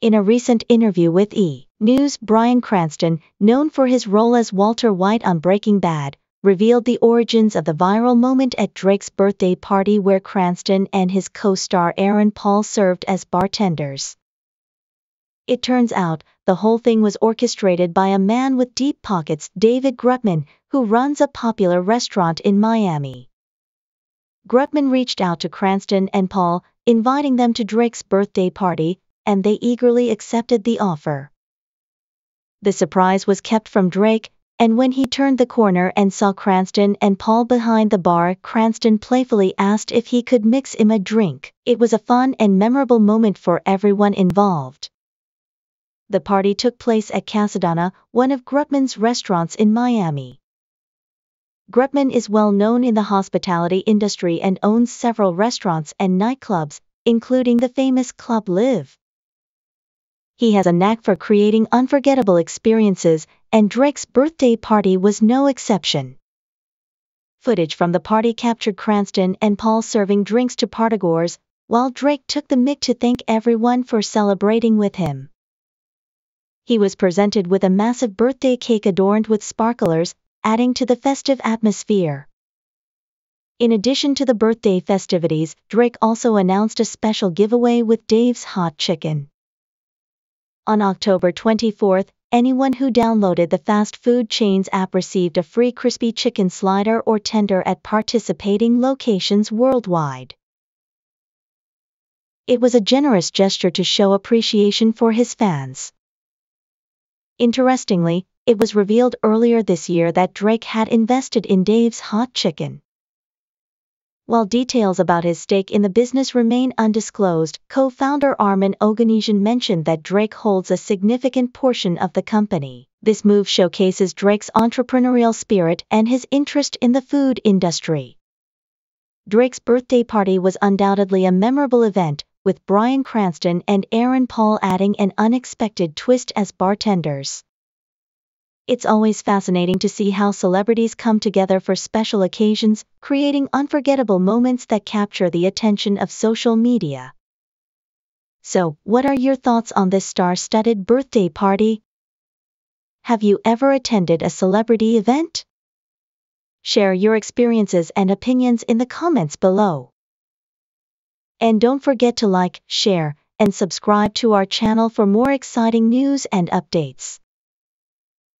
In a recent interview with E! News, Bryan Cranston, known for his role as Walter White on Breaking Bad, revealed the origins of the viral moment at Drake's birthday party where Cranston and his co-star Aaron Paul served as bartenders. It turns out, the whole thing was orchestrated by a man with deep pockets, David Grutman, who runs a popular restaurant in Miami. Grutman reached out to Cranston and Paul, inviting them to Drake's birthday party, and they eagerly accepted the offer. The surprise was kept from Drake, and when he turned the corner and saw Cranston and Paul behind the bar, Cranston playfully asked if he could mix him a drink. It was a fun and memorable moment for everyone involved. The party took place at Casadonna, one of Grutman's restaurants in Miami. Grutman is well known in the hospitality industry and owns several restaurants and nightclubs, including the famous Club LIV. He has a knack for creating unforgettable experiences, and Drake's birthday party was no exception. Footage from the party captured Cranston and Paul serving drinks to partygoers, while Drake took the mic to thank everyone for celebrating with him. He was presented with a massive birthday cake adorned with sparklers, adding to the festive atmosphere. In addition to the birthday festivities, Drake also announced a special giveaway with Dave's Hot Chicken. On October 24, anyone who downloaded the fast food chain's app received a free crispy chicken slider or tender at participating locations worldwide. It was a generous gesture to show appreciation for his fans. Interestingly, it was revealed earlier this year that Drake had invested in Dave's Hot Chicken. While details about his stake in the business remain undisclosed, co-founder Arman Oganesyan mentioned that Drake holds a significant portion of the company. This move showcases Drake's entrepreneurial spirit and his interest in the food industry. Drake's birthday party was undoubtedly a memorable event, with Bryan Cranston and Aaron Paul adding an unexpected twist as bartenders. It's always fascinating to see how celebrities come together for special occasions, creating unforgettable moments that capture the attention of social media. So, what are your thoughts on this star-studded birthday party? Have you ever attended a celebrity event? Share your experiences and opinions in the comments below. And don't forget to like, share, and subscribe to our channel for more exciting news and updates.